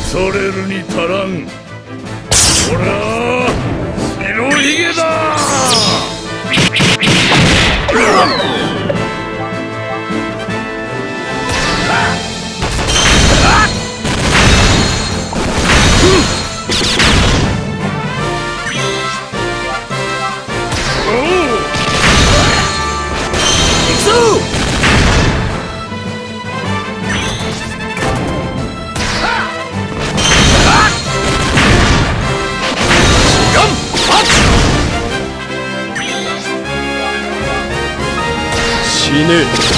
恐れるに足らん。ほら yenir.